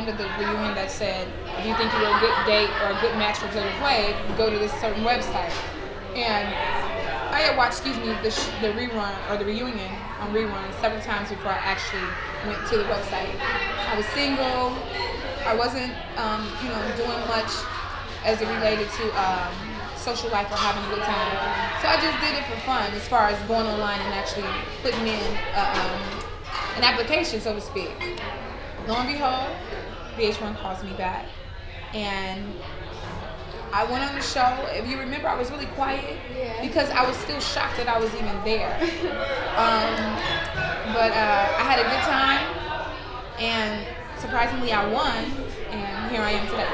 end of the reunion that said, if you think you're a good date or a good match for Flavor Flav, go to this certain website, and I had watched, excuse me, the, sh- the rerun or the reunion on rerun several times before I actually went to the website. I was single. I wasn't, um, you know, doing much as it related to um, social life or having a good time. So I just did it for fun, as far as going online and actually putting in uh, um, an application, so to speak. Lo and behold, VH1 calls me back, and I went on the show. If you remember, I was really quiet Yeah. because I was still shocked that I was even there. um, but uh, I had a good time, and surprisingly, I won, and here I am today.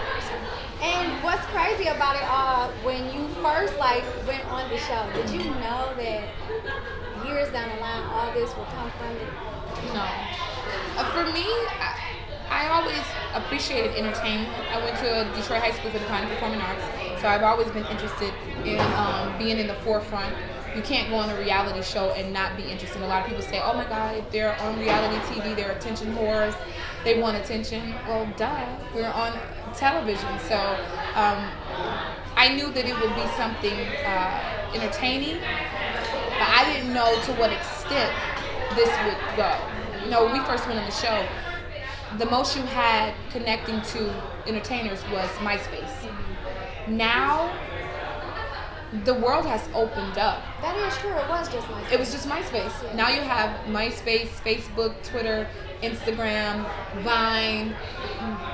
And what's crazy about it all, when you first like went on the show, did you know that years down the line all this will come from it? no, uh, for me, I, I always appreciated entertainment. I went to Detroit High School for the Fine Performing Arts, so I've always been interested in um, being in the forefront. You can't go on a reality show and not be interested. A lot of people say, "Oh my God, if they're on reality TV, they're attention whores. They want attention." Well, duh, we're on television, so um, I knew that it would be something uh, entertaining, but I didn't know to what extent this would go. You know, when we first went on the show, the most you had connecting to entertainers was MySpace. Now, the world has opened up. That is true. It was just my. It was just MySpace. Now you have MySpace, Facebook, Twitter, Instagram, Vine.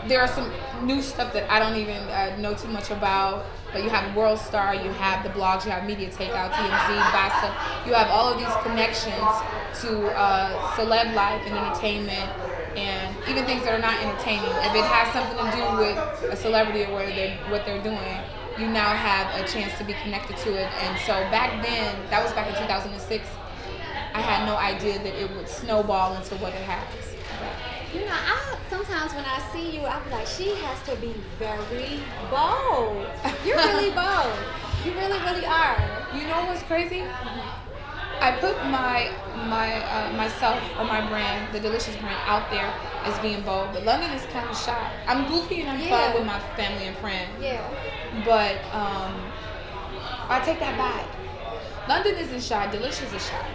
There are some new stuff that I don't even uh, know too much about. But you have World Star, you have the blogs, you have Media Takeout, TMZ, Bossip. You have all of these connections to uh, celeb life and entertainment, and even things that are not entertaining. If it has something to do with a celebrity or what they're, what they're doing, you now have a chance to be connected to it. And so back then, that was back in 2006. I had no idea that it would snowball into what it has. You know, I sometimes when I see you, I'm like, she has to be very bold. You're really bold. You really, really are. You know what's crazy? Mm-hmm. I put my my uh, myself or my brand, the Deelishis brand, out there as being bold. But London is kind of shy. I'm goofy and I'm Yeah. fun with my family and friends. Yeah. But um, I take that back. London isn't shy. Deelishis is shy.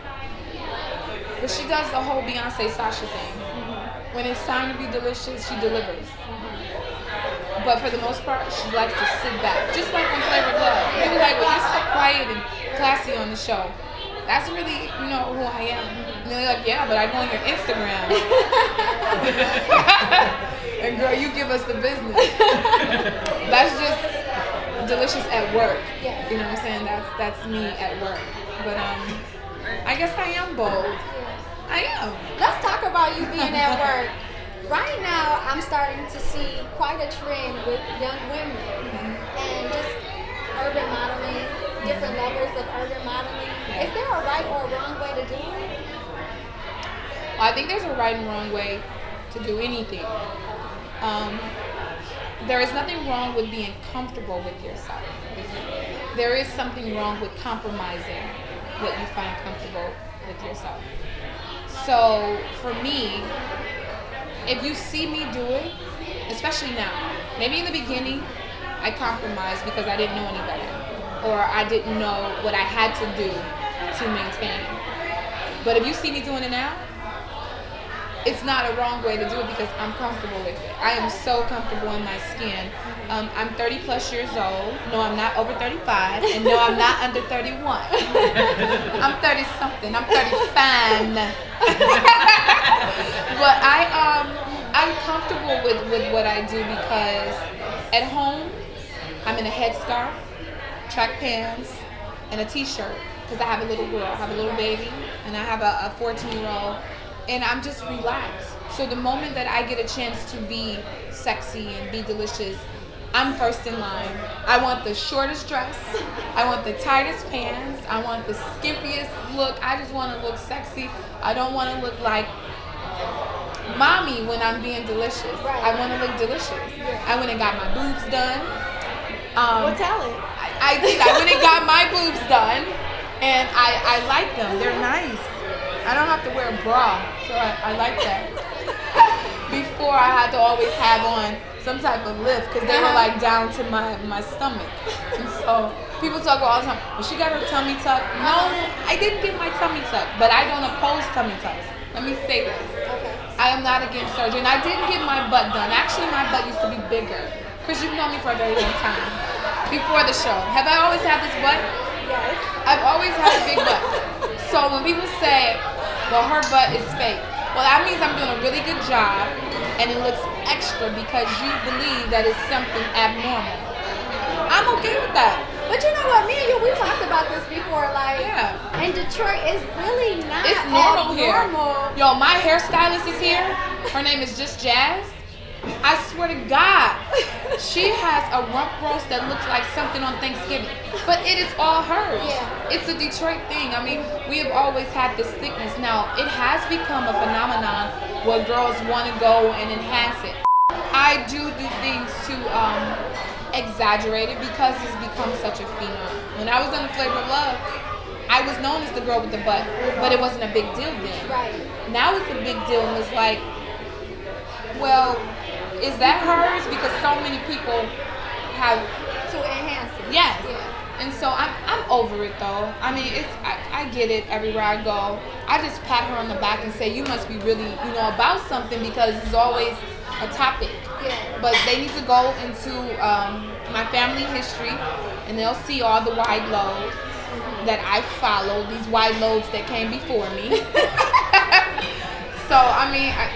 But she does the whole Beyonce Sasha thing. When it's time to be Deelishis, she delivers. But for the most part, she likes to sit back, just like on Flavor of Love. People like, well, you're so quiet and classy on the show. That's really, you know, who I am. And they're like, yeah, but I go on your Instagram. and girl, you give us the business. That's just Deelishis at work. Yeah. You know what I'm saying? That's that's me at work. But um, I guess I am bold. I am. Let's talk about you being at work. Right now, I'm starting to see quite a trend with young women and just urban modeling, different levels of urban modeling. Is there a right or a wrong way to do it? I think there's a right and wrong way to do anything. Um, there is nothing wrong with being comfortable with yourself. There is something wrong with compromising what you find comfortable with yourself. So for me, if you see me do it, especially now, maybe in the beginning, I compromised because I didn't know any better, or I didn't know what I had to do to maintain. But if you see me doing it now, it's not a wrong way to do it because I'm comfortable with it. I am so comfortable in my skin. Um, I'm 30 plus years old. No, I'm not over 35. And no, I'm not under 31. I'm 30 something. I'm 35. but I um I'm comfortable with, with what I do because at home I'm in a headscarf, track pants, and a t-shirt because I have a little girl, I have a little baby, and I have a 14 year old, and I'm just relaxed. So the moment that I get a chance to be sexy and be delicious, I'm first in line. I want the shortest dress. I want the tightest pants. I want the skimpiest look. I just want to look sexy. I don't want to look like mommy when I'm being delicious. Right. I want to look delicious. I went and got my boobs done. Um, tell it. I, I did. I went and got my boobs done, and I, I like them. They're nice. I don't have to wear a bra, so I, I like that. Before I had to always have on some type of lift because they were Uh-huh. like down to my, my stomach. And so people talk all the time, well, she got her tummy tuck. No, I didn't get my tummy tuck, but I don't oppose tummy tucks. Let me say this. Okay. I am not against surgery, and I didn't get my butt done. Actually, my butt used to be bigger. because you've known me for a very long time. Before the show, have I always had this butt? Yes. I've always had a big butt. So when people say, "Well, her butt is fake," well, that means I'm doing a really good job, and it looks extra because you believe that it's something abnormal. I'm okay with that. But you know what? Me and you, we talked about this before. Like, Yeah. in Detroit, it's really not It's normal here. Yo, my hairstylist is here. Her name is Just Jazz. I swear to God, she has a rump roast that looks like something on Thanksgiving, but it is all hers. Yeah. It's a Detroit thing. I mean, we have always had this thickness. Now, it has become a phenomenon where girls want to go and enhance it. I do do things to um, exaggerate it because it's become such a phenom. When I was on the Flavor of Love, I was known as the girl with the butt, but it wasn't a big deal then. Right. Now it's a big deal, and it's like, well, is that hers? Because so many people have, To enhance it. yes. Yeah. And so I'm, I'm over it though. I mean, it's I, I get it everywhere I go. I just pat her on the back and say, you must be really, you know, about something because it's always a topic. Yeah. But they need to go into um, my family history, and they'll see all the wide loads that I follow. These wide loads that came before me. so I mean, I,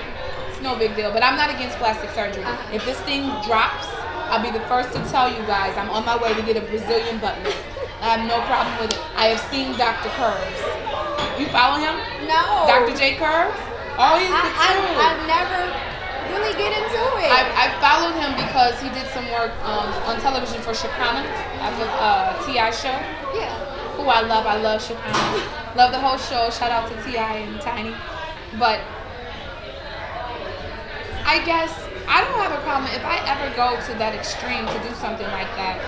no big deal. But I'm not against plastic surgery. Uh-huh. If this thing drops, I'll be the first to tell you guys I'm on my way to get a Brazilian butt lift. I have no problem with it. I have seen Dr. Curves. You follow him? No. Dr. J Curves? Oh, he's I, the I, truth. I've never really get into it. I, I followed him because he did some work um, on television for Shekinah at the uh, T.I. show. yeah. Who I love, I love Shekinah. love the whole show. Shout out to T.I. and Tiny. But I guess I don't have a problem if I ever go to that extreme to do something like that.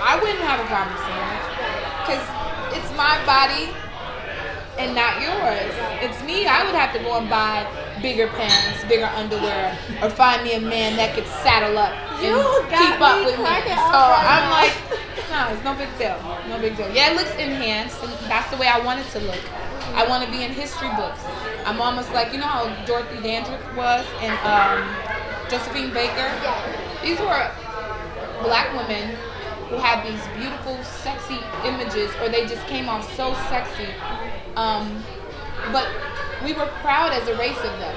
I wouldn't have a problem seeing it because it's my body and not yours. It's me. I would have to go and buy bigger pants, bigger underwear, or find me a man that could saddle up and keep up with me. So I'm like, no, it's no big deal. No big deal. Yeah, it looks enhanced, and that's the way I want it to look. I want to be in history books. I'm almost like you know how Dorothy Dandridge was and um, Josephine Baker. These were black women who had these beautiful, sexy images, or they just came off so sexy. Um, but we were proud as a race of them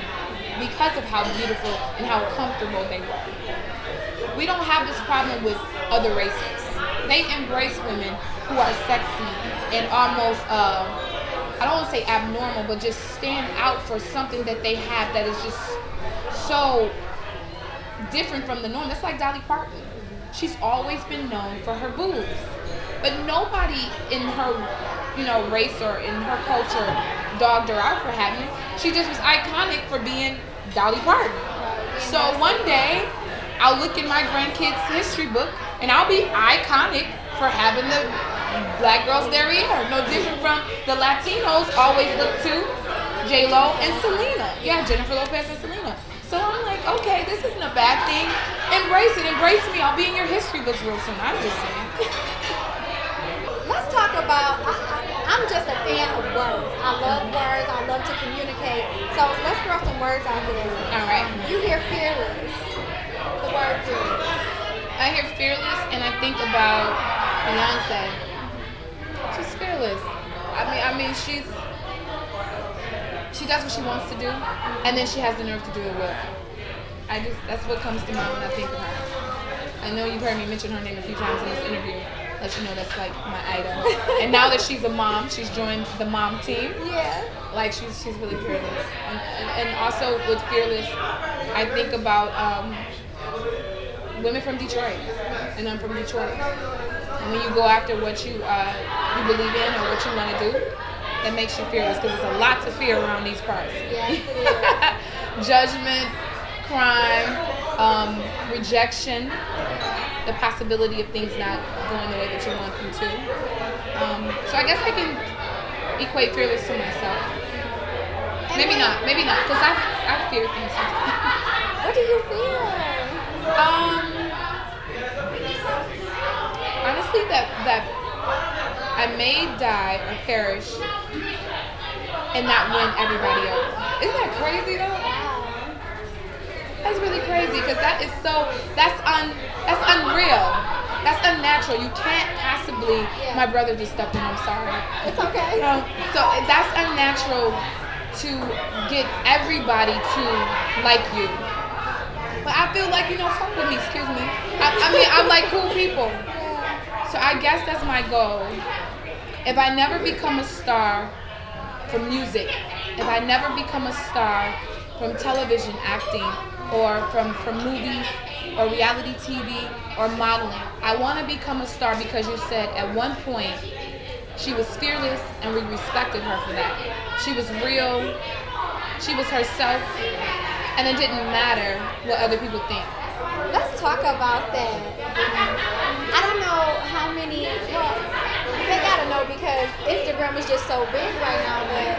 because of how beautiful and how comfortable they were. We don't have this problem with other races. They embrace women who are sexy and almost, uh, I don't want to say abnormal, but just stand out for something that they have that is just so different from the norm. That's like Dolly Parton. She's always been known for her boobs. But nobody in her, you know, race or in her culture dogged her out for having it. She just was iconic for being Dolly Parton. So one day, I'll look in my grandkids' history book and I'll be iconic for having the black girl's derriere. No different from the Latinos always look to J Lo and Selena. Yeah, Jennifer Lopez and Selena. So I'm like, okay, this isn't a bad thing. Embrace it, embrace me. I'll be in your history books real soon. I'm just saying. Let's talk about. I, I'm just a fan of words. I love words. I love to communicate. So let's throw some words out there. All right. You hear fearless. The word fearless. I hear fearless and I think about Beyonce. Fearless. I mean, I mean, she's she does what she wants to do, and then she has the nerve to do it well. I just that's what comes to mind when I think of her. I know you've heard me mention her name a few times in this interview. Let you know that's like my idol. and now that she's a mom, she's joined the mom team. Yeah. Like she's she's really fearless, and, and, and also with fearless, I think about um, women from Detroit, and I'm from Detroit. And when you go after what you uh, you believe in or what you want to do, that makes you fearless because there's a lot to fear around these parts. Yes, Judgment, crime, um, rejection, the possibility of things not going the way that you want them to. Um, so I guess I can equate fearless to myself. Maybe not. Maybe not, because I I fear things sometimes. What do you fear? Um, honestly, that that I may die or perish and not win everybody over. Isn't that crazy though? That's really crazy because that is so that's un that's unreal. That's unnatural. You can't possibly. Yeah. My brother just stepped in. I'm sorry. It's okay. So that's unnatural to get everybody to like you. But I feel like you know, fuck with me. Excuse me. I, I mean, I'm like cool people. So I guess that's my goal. If I never become a star from music, if I never become a star from television acting or from, from movies or reality TV or modeling, I want to become a star because you said at one point she was fearless and we respected her for that. She was real, she was herself, and it didn't matter what other people think. Let's talk about that. I don't know how many. Well, they gotta know because Instagram is just so big right now. But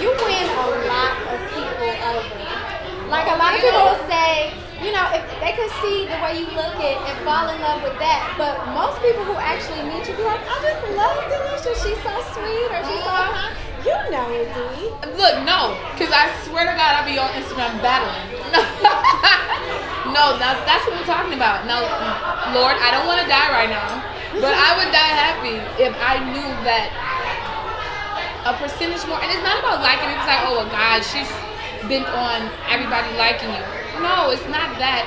you win a lot of people over. Like a lot of people will say, you know, if they could see the way you look it and fall in love with that. But most people who actually meet you be like, I just love Delisha. She's so sweet or she's so uh-huh. kind. You know it, D. Look, no, because I swear to God, I'll be on Instagram battling. no, now that's what I'm talking about. Now, Lord, I don't want to die right now, but I would die happy if I knew that a percentage more. And it's not about liking. It's like, oh, well, God, she's bent on everybody liking you. No, it's not that.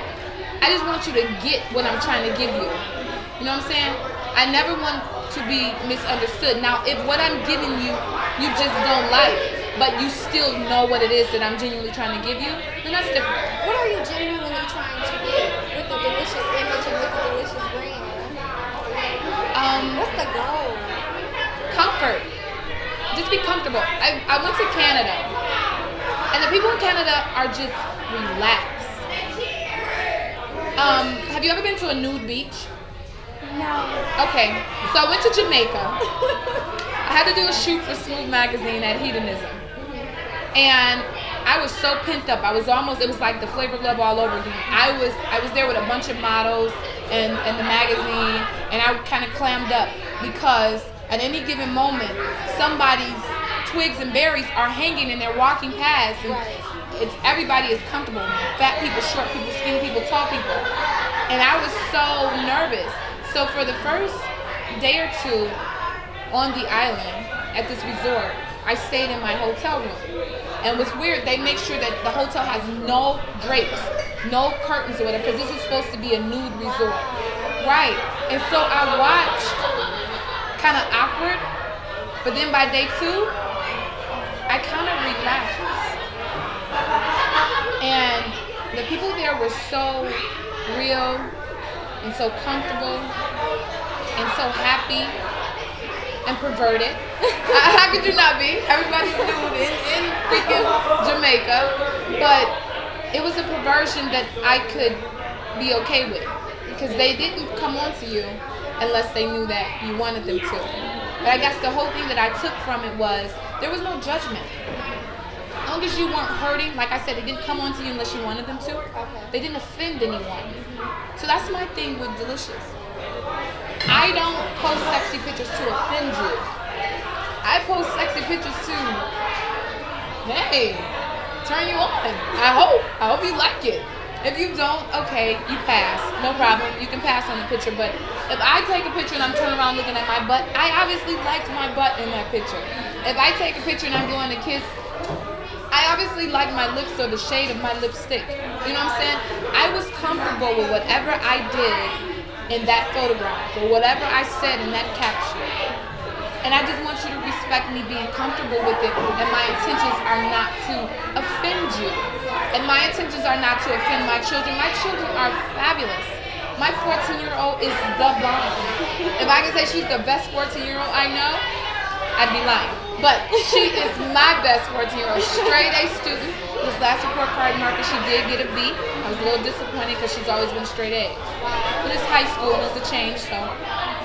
I just want you to get what I'm trying to give you. You know what I'm saying? I never want to be misunderstood. Now, if what I'm giving you, you just don't like, but you still know what it is that I'm genuinely trying to give you, then that's different. What are you genuinely trying to get with the Deelishis image and with the Deelishis brand? Um, What's the goal? comfort. Just be comfortable. I, I went to Canada, and the people in Canada are just relaxed. Um, have you ever been to a nude beach? No. Okay, so I went to Jamaica. I had to do a shoot for Smooth Magazine at Hedonism. And I was so pent up. I was almost, it was like the flavor of love all over again. I was I was there with a bunch of models and, and the magazine, and I kind of clammed up because at any given moment, somebody's twigs and berries are hanging and they're walking past. And it's everybody is comfortable. Fat people, short people, skinny people, tall people. And I was so nervous. So for the first day or two on the island at this resort, I stayed in my hotel room. And what's weird, they make sure that the hotel has no drapes, no curtains or whatever, because this is supposed to be a nude resort. Right. And so I watched, kind of awkward, but then by day two, I kind of relaxed. And the people there were so real and so comfortable and so happy and perverted. How could you not be? Everybody's nude in, in freaking Jamaica. But it was a perversion that I could be okay with. Because they didn't come on to you unless they knew that you wanted them to. But I guess the whole thing that I took from it was there was no judgment. As long as you weren't hurting, like I said, they didn't come on to you unless you wanted them to. Okay. They didn't offend anyone. So that's my thing with Deelishis. I don't post sexy pictures to offend you. I post sexy pictures to, hey, turn you on. I hope. I hope you like it. If you don't, okay, you pass. No problem. You can pass on the picture. But if I take a picture and I'm turning around looking at my butt, I obviously liked my butt in that picture. If I take a picture and I'm going to kiss I obviously like my lips or the shade of my lipstick. You know what I'm saying? I was comfortable with whatever I did in that photograph or whatever I said in that caption. And I just want you to respect me being comfortable with it. And my intentions are not to offend you. And my intentions are not to offend my children. My children are fabulous. my 14 year old is the bomb. If I can say she's the best 14 year old I know, I'd be lying. But she is my best 14 year old. Straight A student. This last report card marker, she did get a B. I was a little disappointed because she's always been straight A's. But it's high school and it's a change, so,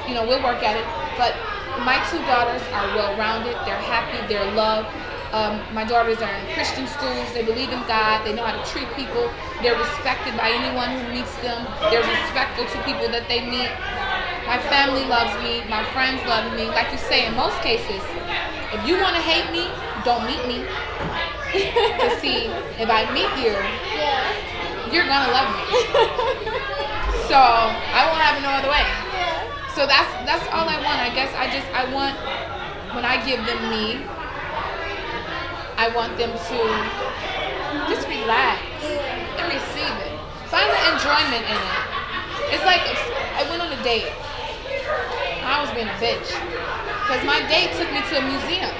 you know, we'll work at it. But my two daughters are well rounded. They're happy. They're loved. Um, my daughters are in Christian schools. They believe in God. They know how to treat people. They're respected by anyone who meets them. They're respectful to people that they meet. My family loves me. My friends love me. Like you say, in most cases, if you want to hate me, don't meet me. to see if I meet you, Yeah. you're gonna love me. so I won't have no other way. Yeah. So that's that's all I want. I guess I just I want when I give them me, I want them to just relax and receive it. Find the enjoyment in it. It's like I went on a date. I was being a bitch because my date took me to a museum.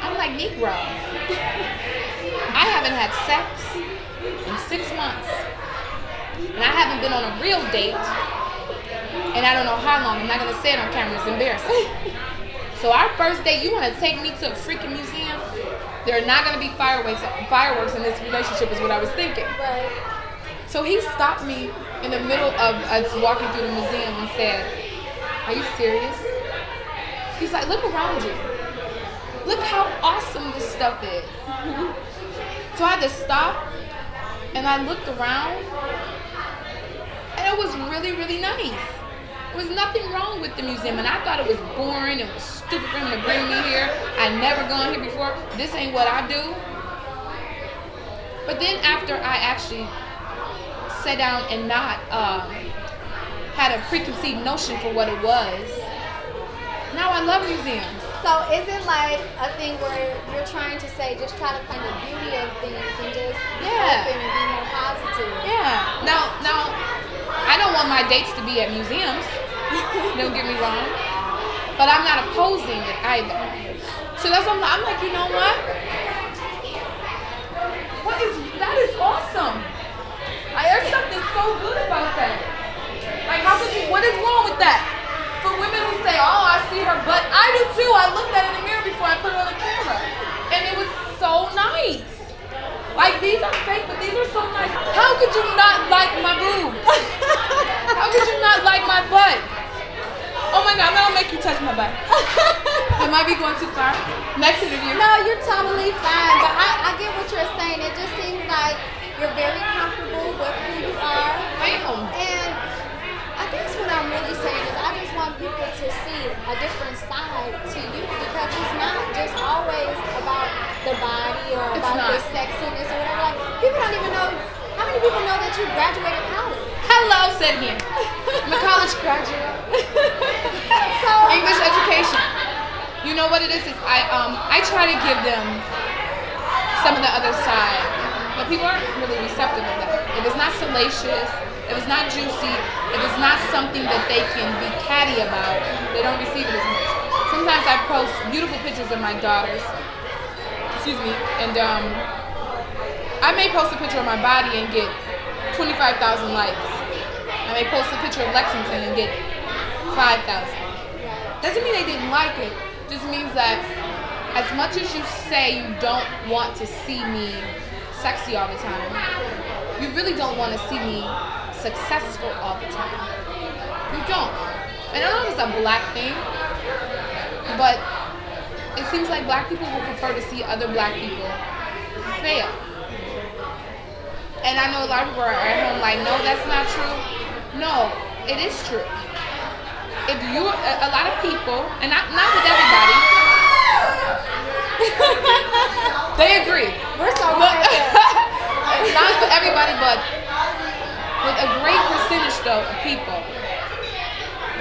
I'm like Negro. I haven't had sex in six months, and I haven't been on a real date and I don't know how long. I'm not gonna say it on camera. It's embarrassing. So our first date, you want to take me to a freaking museum? There are not gonna be fireworks. Fireworks in this relationship is what I was thinking. Right. So he stopped me in the middle of us walking through the museum and said, "Are you serious?" He's like, "Look around you. Look how awesome this stuff is." So I had to stop and I looked around and it was really, really nice. There was nothing wrong with the museum, and I thought it was boring. It was stupid for him to bring me here. I'd never gone here before. This ain't what I do. But then after I actually sat down and not um, had a preconceived notion for what it was, now I love museums. So is it like a thing where you're trying to say just try to find the beauty of things and just be Yeah. open and be more positive? Yeah. Now, now, I don't want my dates to be at museums. don't get me wrong. But I'm not opposing it either. So that's what I'm, like, I'm like, you know what? What is that? Is awesome. I there's something so good about that. Like, how could you? What is wrong with that? For women who say, "Oh, I see her butt," I do too. I looked at it in the mirror before I put it on the camera, and it was so nice. Like these are fake, but these are so nice. How could you not like my boobs? How could you not like my butt? Oh my god, I'm gonna make you touch my butt. I might be going too far. Next interview. No, you're totally fine. But I, I get what you're saying. It just seems like you're very comfortable with who you I. And I guess what I'm really saying is I just want people to see a different side to you because it's not just always about the body or It's about the sexiness or whatever. Like people don't even know how many people know that you graduated college. Hello, here. I'm a college graduate. So English education. You know what it is? Is I um I try to give them some of the other side, but people aren't really receptive of that. If it's not salacious, if was not juicy, It was not something that they can be catty about, they don't receive it as much. Sometimes I post beautiful pictures of my daughters. Excuse me, and um, I may post a picture of my body and get 25,000 likes. I may post a picture of Lexington and get 5,000. Doesn't mean they didn't like it. Just means that as much as you say you don't want to see me sexy all the time, you really don't want to see me successful all the time. You don't. And I don't know if it's a black thing, but it seems like black people will prefer to see other black people fail. And I know a lot of people are at home like, no, that's not true. No, it is true. If you, a, lot of people, and not, not with everybody, they agree. we're so But good. not with everybody, but with a great percentage though of people,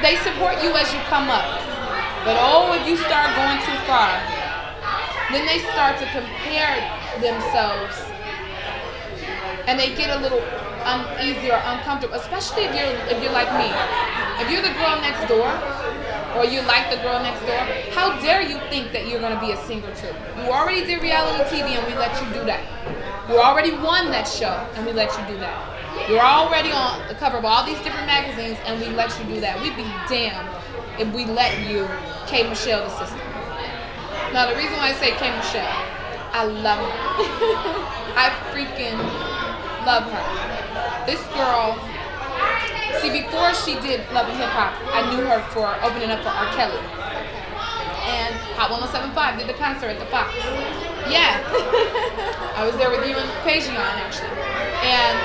they support you as you come up. But oh, if you start going too far, then they start to compare themselves, and they get a little uneasy or uncomfortable. Especially if you're if you're like me, if you're the girl next door, or you like the girl next door, how dare you think that you're gonna be a singer too? You already did reality TV, and we let you do that. You already won that show, and we let you do that. You're already on the cover of all these different magazines, and we let you do that. We'd be damned if we let you, K. Michelle, the sister. Now, the reason why I say K. Michelle, I love her. I freaking love her. This girl, see, before she did Love and Hip Hop, I knew her for opening up for R. Kelly. And Hot 1075 did the concert at the Fox. Yeah. I was there with you and Pajion, actually. And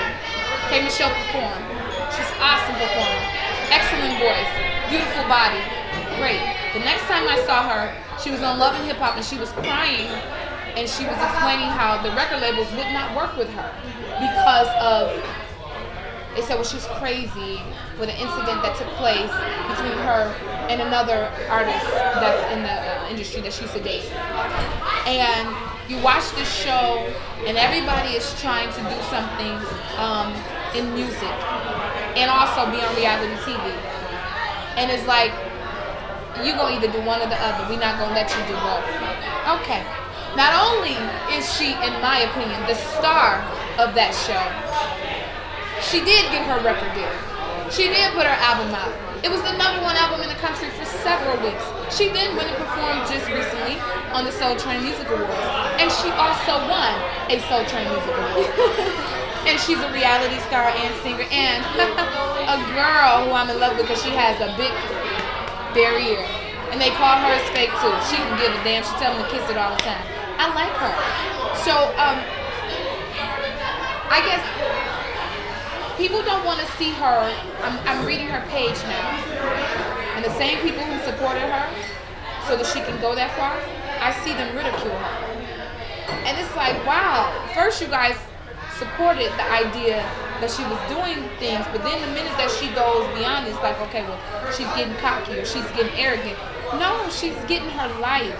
K. Michelle performed. She's awesome performer. Excellent voice. Beautiful body. Great. The next time I saw her, she was on Love and Hip Hop and she was crying and she was explaining how the record labels would not work with her because of they said well she's crazy with an incident that took place between her and another artist that's in the uh, industry that she used to date and you watch this show and everybody is trying to do something um, in music and also be on reality tv and it's like you're gonna either do one or the other. We're not gonna let you do both. Okay. Not only is she, in my opinion, the star of that show, she did get her record deal. She did put her album out. It was the number one album in the country for several weeks. She then went and performed just recently on the Soul Train Music Awards. And she also won a Soul Train Music Award. and she's a reality star and singer and a girl who I'm in love with because she has a big barrier. And they call her fake too. She can give a damn. She tell them to kiss it all the time. I like her. So, um, I guess people don't want to see her. I'm, I'm reading her page now. And the same people who supported her so that she can go that far, I see them ridicule her. And it's like, wow, first you guys supported the idea that she was doing things, but then the minute that she goes beyond, it's like, okay, well, she's getting cocky or she's getting arrogant. No, she's getting her life.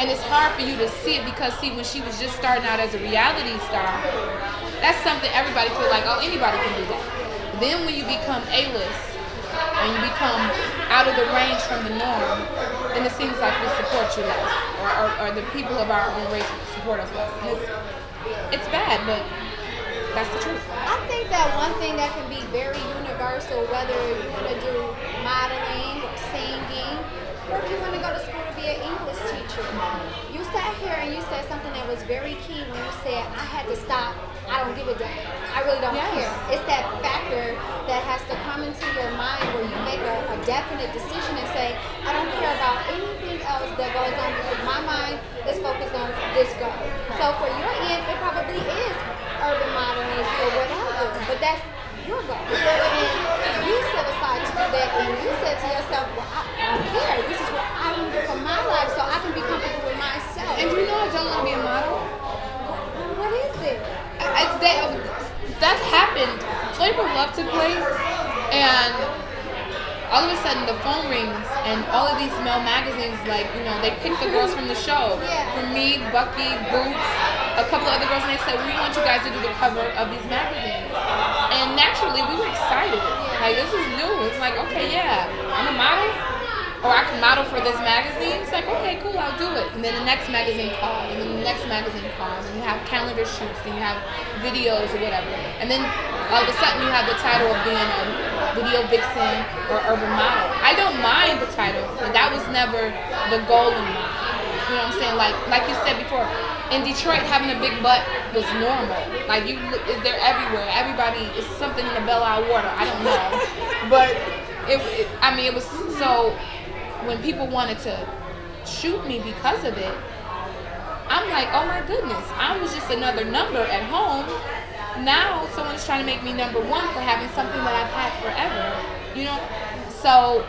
And it's hard for you to see it because, see, when she was just starting out as a reality star, that's something everybody feel like, oh, anybody can do that. Then when you become A-list and you become out of the range from the norm, then it seems like we support you less, or, or, or the people of our own race support us less. It's bad, but that's the truth. I think that one thing that can be very universal, whether you want to do modeling, or singing, or if you want to go to school to be an English teacher. You sat here and you said something that was very key when you said, I had to stop. I don't give a damn. I really don't Yes. care. It's that factor that has to come into your mind where you make a, a definite decision and say, I don't care about anything else that goes on because my mind is focused on this goal. So for your end, it probably is urban modeling or whatever, but that's your goal. And you set aside to do that and you said to yourself, well, I, I don't care. This is what I want to do for my life so I can be comfortable with myself. And you know I don't want to be a model? what is it? I, I- that, that happened. Flavor Love took place, and all of a sudden the phone rings, and all of these male magazines, like, you know, they picked the girls from the show. Yeah. For me, Buckeey, Bootz, a couple other girls, and they said, we want you guys to do the cover of these magazines. And naturally, we were excited. Like, this is new. It's like, okay, yeah, I'm a model. Or I can model for this magazine. It's like, okay, cool, I'll do it. And then the next magazine calls, and then the next magazine calls, and you have calendar shoots, and you have videos or whatever. And then all of a sudden you have the title of being a video vixen or urban model. I don't mind the title, but that was never the goal in mind. You know what I'm saying? Like like you said before, in Detroit having a big butt was normal. Like you, they're everywhere. Everybody is something in the Belle Isle water. I don't know, but it, it. I mean, it was so. When people wanted to shoot me because of it, I'm like, oh my goodness, I was just another number at home. Now someone's trying to make me number one for having something that I've had forever. You know, so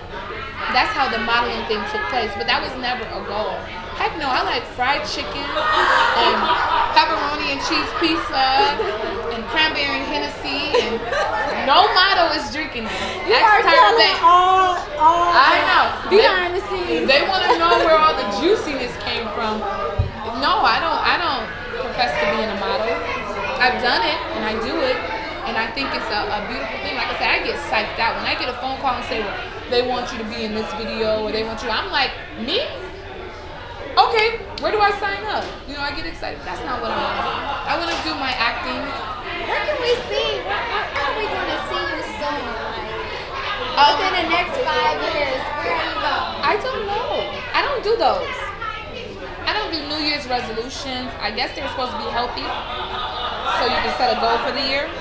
that's how the modeling thing took place. But that was never a goal. Heck no, I like fried chicken and pepperoni and cheese pizza and cranberry Hennessy and no model is drinking this. You That's are the type of telling all, all I know. behind They- the scenes. They want to know where all the juiciness came from. No, I don't. I don't profess to being a model. I've done it and I do it, and I think it's a, a beautiful thing. Like I said, I get psyched out when I get a phone call and say, "Well, they want you to be in this video," or "They want you." I'm like, me? Okay, where do I sign up? You know, I get excited. That's not what I want to do. I want to do my acting Where can we see? Where, where are we going to see you soon? Like, uh, within the next five years, where are you going? I don't know. I don't do those. I don't do New Year's resolutions. I guess they're supposed to be healthy, so you can set a goal for the year.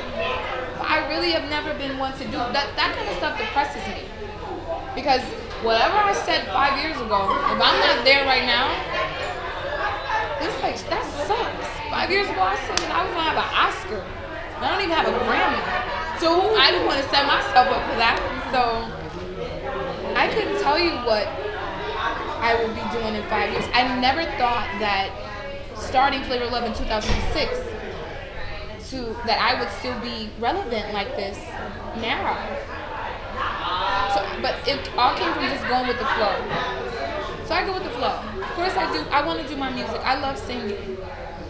But I really have never been one to do that. That kind of stuff depresses me because whatever I said five years ago, if I'm not there right now, it's like that sucks. Five years ago, I said that I was gonna have an Oscar. I don't even have a Grammy. So I didn't want to set myself up for that. So I couldn't tell you what I will be doing in five years. I never thought that starting Flavor Love in 2006 to that I would still be relevant like this now. So, but it all came from just going with the flow. So I go with the flow. Of course, I do. I want to do my music. I love singing.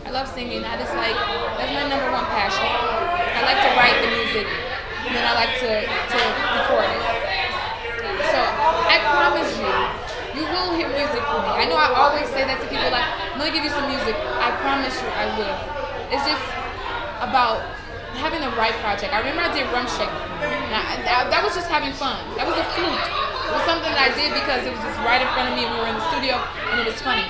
I love singing. I just like that's my number one passion. I like to write the music, and then I like to to record it. So I promise you, you will hear music from me. I know I always say that to people like, I'm gonna give you some music. I promise you I will. It's just about having the right project. I remember I did Rum that, that was just having fun. That was a fluke. It was something that I did because it was just right in front of me and we were in the studio and it was funny.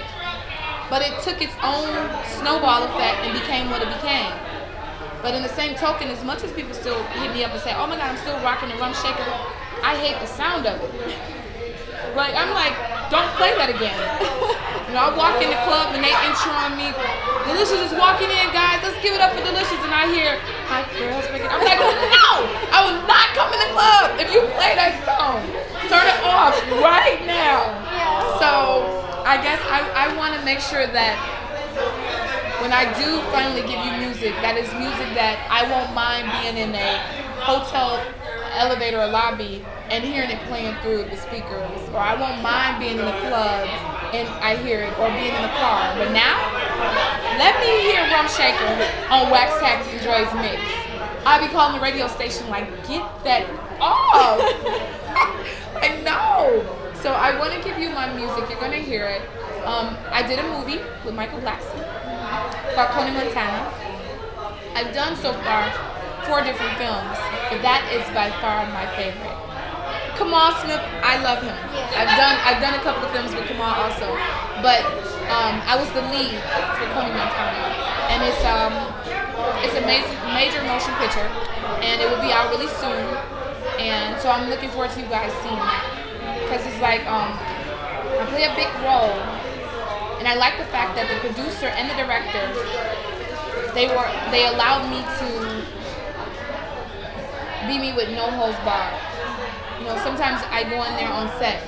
But it took its own snowball effect and became what it became. But in the same token, as much as people still hit me up and say, oh my God, I'm still rocking the Rum Shaker, I hate the sound of it. Like, I'm like, don't play that again. you know, I walk in the club and they intro on me. Deelishis is walking in, guys. Let's give it up for Deelishis. And I hear, hi, girls, make. I'm like, no, I will not come in the club if you play that song. Turn it off right now. So I guess I, I want to make sure that when I do finally give you music, that is music that I won't mind being in a hotel elevator or lobby and hearing it playing through the speakers, or I won't mind being in the club and I hear it, or being in the car. But now, let me hear Rum Shaker on Wax Tax and Dre's mix. I'll be calling the radio station like, get that off. I know. So I want to give you my music. You're gonna hear it. Um, I did a movie with Michael Blackson called Coney Montana. I've done so far four different films, but that is by far my favorite. Kamal Smith, I love him. I've done I've done a couple of films with Kamal also, but um, I was the lead for Coney Montana, and it's um it's a major major motion picture, and it will be out really soon, and so I'm looking forward to you guys seeing it because it's like um I play a big role, and I like the fact that the producer and the director they were they allowed me to be me with no holds barred. You know, sometimes I go in there on set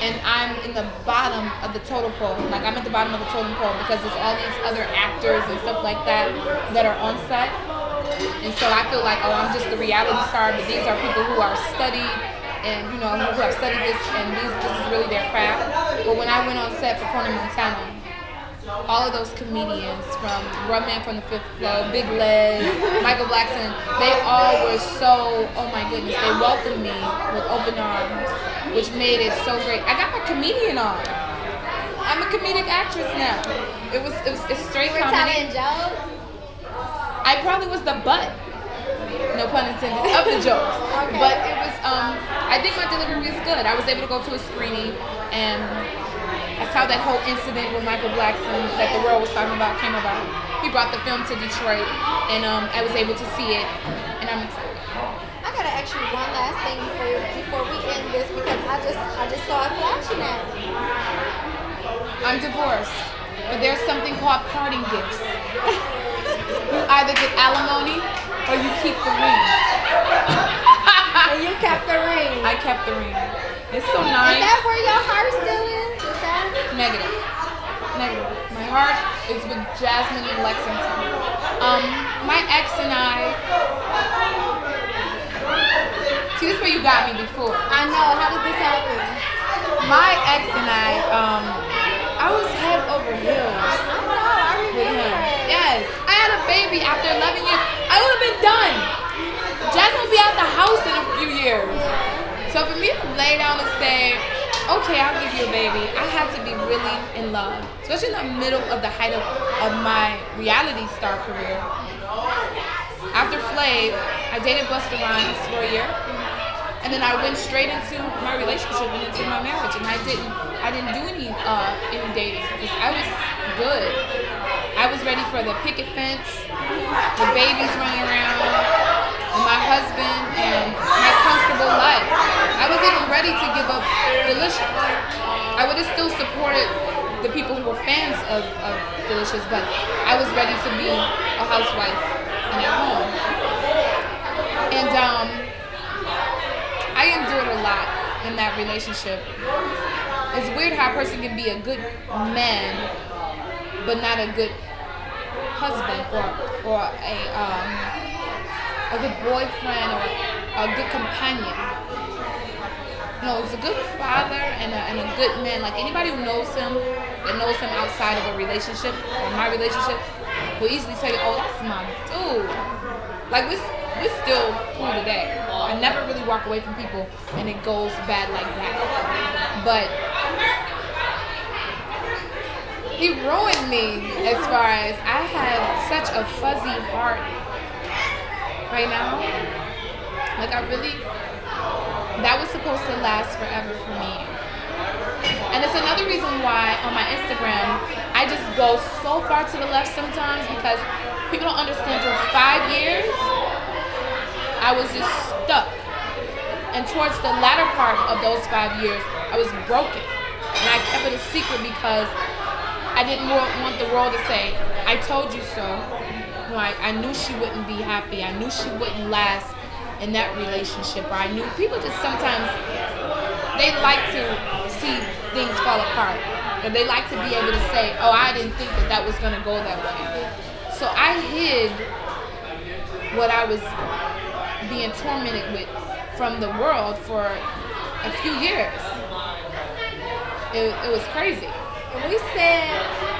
and I'm in the bottom of the totem pole. Like I'm at the bottom of the totem pole because there's all these other actors and stuff like that that are on set. And so I feel like, oh, I'm just the reality star, but these are people who are studied and you know who have studied this and these this is really their craft. But when I went on set for Coney Montana, all of those comedians from Run Man from the Fifth Floor, Big Les, Michael Blackson, they all were so, oh my goodness, they welcomed me with open arms, which made it so great. I got my comedian on. I'm a comedic actress now. It was it was it's straight We're comedy. telling jokes. I probably was the butt, no pun intended, of the jokes. Okay. But it was, um, I think my delivery was good. I was able to go to a screening, and that's how that whole incident with Michael Blackson that the world was talking about came about. He brought the film to Detroit, and um, I was able to see it, and I'm excited. I gotta ask you one last thing before before we end this because I just I just saw it flashing at me. I'm divorced, but there's something called parting gifts. you either get alimony or you keep the ring. You kept the ring. I kept the ring. It's so nice. Is that where your heart still is? Is that? Negative. Negative. My heart is with Jasmine in Lexington. Um, my ex and I. See, this is where you got me before. I know. How did this happen? My ex and I, um, I was head over heels I know. I with him. remember. Yes. I had a baby after 11 years. I would have been done. Out the house in a few years. So for me to lay down and say, okay, I'll give you a baby, I had to be really in love. Especially in the middle of the height of, of my reality star career. after Flav, I dated Busta Rhymes for a year, and then I went straight into my relationship and into my marriage, and I didn't I didn't do any uh, any dating because I was good. I was ready for the picket fence, the babies running around, my husband, and my comfortable life. I was even ready to give up Deelishis. I would have still supported the people who were fans of, of Deelishis, but I was ready to be a housewife and at home. And um, I endured a lot in that relationship. It's weird how a person can be a good man, but not a good husband or or a um, a good boyfriend or a good companion. No, he's a good father and a, and a good man. Like anybody who knows him, that knows him outside of a relationship or my relationship, will easily tell you, "Oh, that's my dude." Like we we still cool today. I never really walk away from people and it goes bad like that. But he ruined me as far as I had such a fuzzy heart right now. Like I really that was supposed to last forever for me. And it's another reason why on my Instagram I just go so far to the left sometimes because people don't understand for five years I was just stuck. And towards the latter part of those five years, I was broken. And I kept it a secret because I didn't want the world to say, I told you so. Know, I, I knew she wouldn't be happy. I knew she wouldn't last in that relationship. Or I knew people just sometimes, they like to see things fall apart. Or they like to be able to say, oh, I didn't think that that was going to go that way. So I hid what I was being tormented with from the world for a few years. It, it was crazy. And we said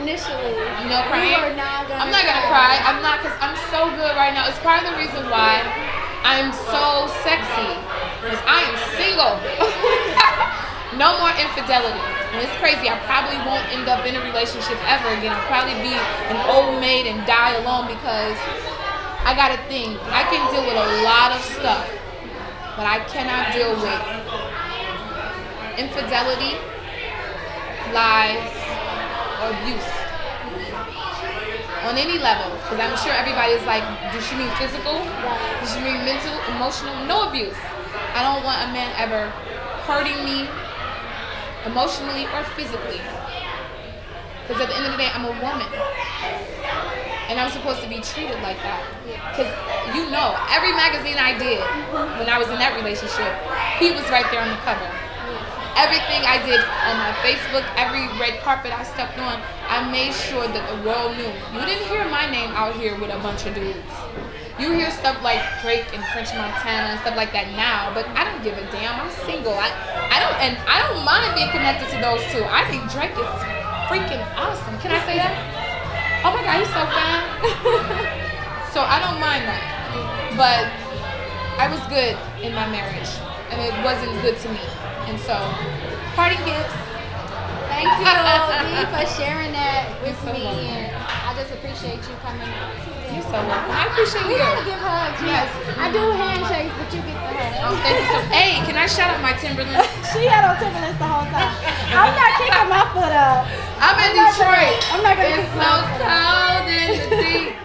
initially, no crying. We not gonna I'm not gonna cry. I'm not because I'm so good right now. It's part of the reason why I'm so sexy. Because I am single. no more infidelity. And it's crazy. I probably won't end up in a relationship ever again. I'll probably be an old maid and die alone because I got a thing. I can deal with a lot of stuff, but I cannot deal with infidelity, lies, or abuse on any level. Because I'm sure everybody's like, does she mean physical? Does she mean mental, emotional? No abuse. I don't want a man ever hurting me emotionally or physically. Because at the end of the day, I'm a woman. And I'm supposed to be treated like that. Because you know, every magazine I did when I was in that relationship, he was right there on the cover. Everything I did on my Facebook, every red carpet I stepped on, I made sure that the world knew. You didn't hear my name out here with a bunch of dudes. You hear stuff like Drake and French Montana and stuff like that now, but I don't give a damn. I'm single. I, I don't and I don't mind being connected to those two. I think Drake is freaking awesome. Can I say that? Oh my god, he's so fine. so I don't mind that. But I was good in my marriage. And it wasn't good to me. And so party gifts. Thank you, Dee, for sharing that with so me. welcome. And I just appreciate you coming out. You're so welcome. I appreciate We you. gotta give hugs, yes. I do handshakes, but you get the hug. Oh, thank you so Hey, can I shout out my Timberlands? she had on Timberlands the whole time. I'm not kicking my foot up. I'm in I'm not gonna- Detroit. I'm not gonna It's kick